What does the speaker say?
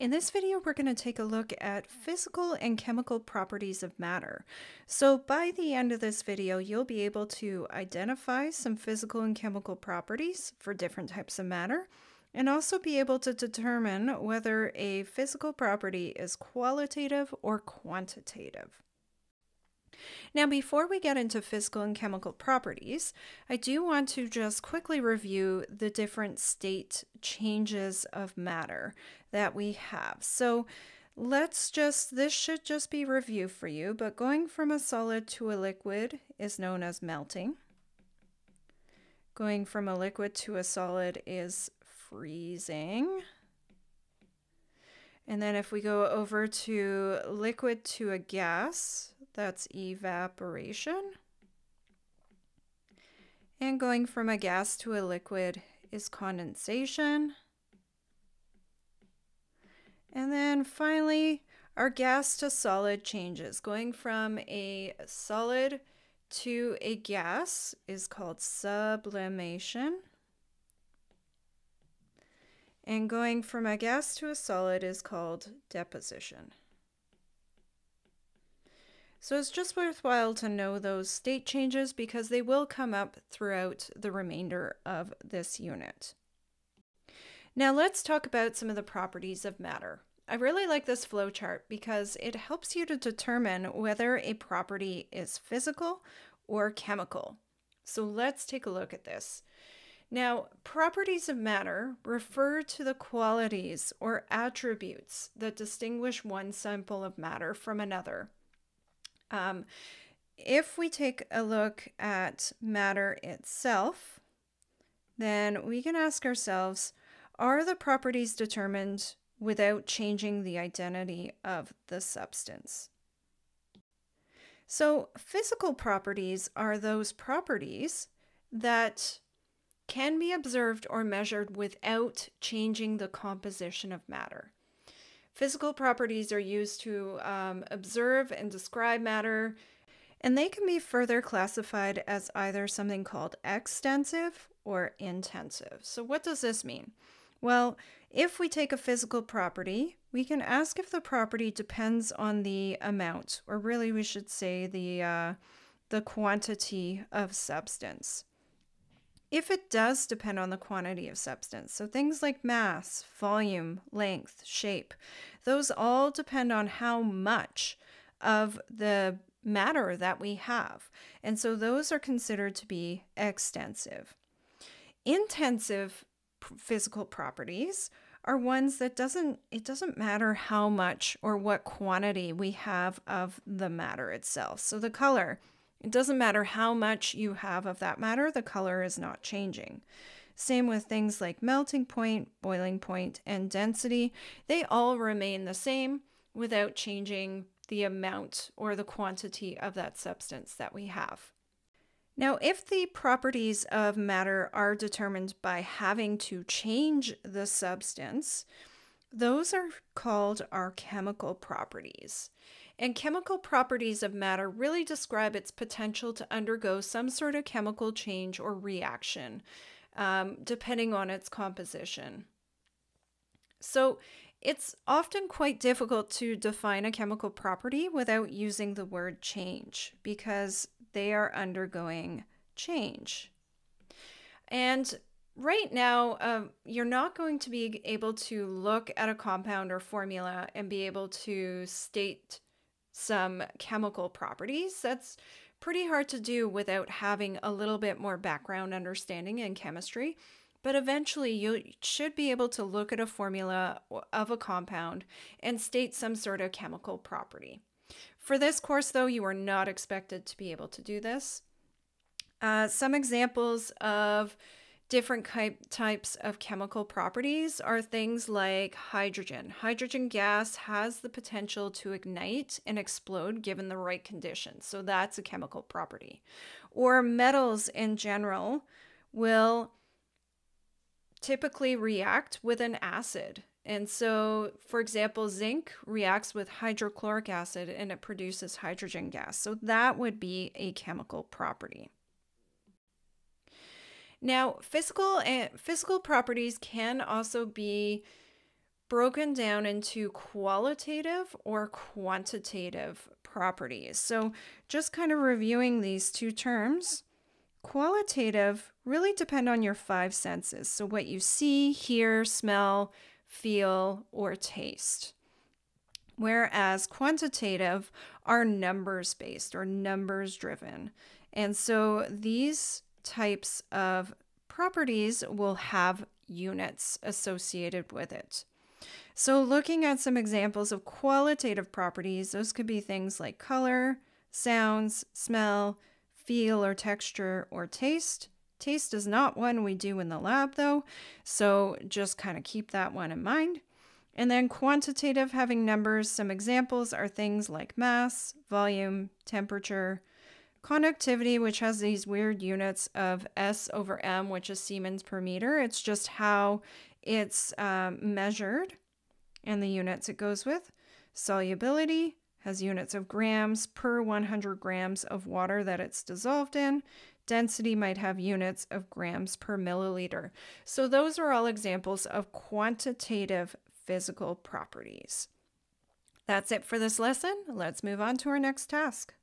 In this video, we're going to take a look at physical and chemical properties of matter. So by the end of this video, you'll be able to identify some physical and chemical properties for different types of matter, and also be able to determine whether a physical property is qualitative or quantitative. Now, before we get into physical and chemical properties, I do want to just quickly review the different state changes of matter that we have. So, let's just, this should just be review for you, but going from a solid to a liquid is known as melting. Going from a liquid to a solid is freezing. And then if we go over to liquid to a gas, that's evaporation. And going from a gas to a liquid is condensation. And then finally, our gas to solid changes. Going from a solid to a gas is called sublimation. And going from a gas to a solid is called deposition. So it's just worthwhile to know those state changes because they will come up throughout the remainder of this unit. Now let's talk about some of the properties of matter. I really like this flowchart because it helps you to determine whether a property is physical or chemical. So let's take a look at this. Now, properties of matter refer to the qualities or attributes that distinguish one sample of matter from another. Um, if we take a look at matter itself, then we can ask ourselves, are the properties determined without changing the identity of the substance? So physical properties are those properties that can be observed or measured without changing the composition of matter. Physical properties are used to um, observe and describe matter, and they can be further classified as either something called extensive or intensive. So, what does this mean? Well, if we take a physical property, we can ask if the property depends on the amount, or really we should say the, uh, the quantity of substance if it does depend on the quantity of substance. So things like mass, volume, length, shape, those all depend on how much of the matter that we have. And so those are considered to be extensive. Intensive physical properties are ones that doesn't it doesn't matter how much or what quantity we have of the matter itself. So the color it doesn't matter how much you have of that matter, the color is not changing. Same with things like melting point, boiling point, and density. They all remain the same without changing the amount or the quantity of that substance that we have. Now, if the properties of matter are determined by having to change the substance, those are called our chemical properties. And chemical properties of matter really describe its potential to undergo some sort of chemical change or reaction, um, depending on its composition. So, it's often quite difficult to define a chemical property without using the word change because they are undergoing change. And right now, uh, you're not going to be able to look at a compound or formula and be able to state some chemical properties. That's pretty hard to do without having a little bit more background understanding in chemistry. But eventually, you should be able to look at a formula of a compound and state some sort of chemical property. For this course, though, you are not expected to be able to do this. Uh, some examples of different types of chemical properties are things like hydrogen. Hydrogen gas has the potential to ignite and explode given the right conditions. So that's a chemical property. Or metals in general will typically react with an acid. And so, for example, zinc reacts with hydrochloric acid and it produces hydrogen gas. So that would be a chemical property. Now, physical and physical properties can also be broken down into qualitative or quantitative properties. So, just kind of reviewing these two terms, qualitative really depend on your five senses. So, what you see, hear, smell, feel, or taste. Whereas quantitative are numbers based or numbers driven. And so these types of properties will have units associated with it. So, looking at some examples of qualitative properties, those could be things like color, sounds, smell, feel or texture, or taste. Taste is not one we do in the lab though, so just kind of keep that one in mind. And then quantitative, having numbers, some examples are things like mass, volume, temperature, conductivity, which has these weird units of S over M, which is Siemens per meter. It's just how it's um, measured and the units it goes with. Solubility has units of grams per 100 grams of water that it's dissolved in. Density might have units of grams per milliliter. So, those are all examples of quantitative physical properties. That's it for this lesson. Let's move on to our next task.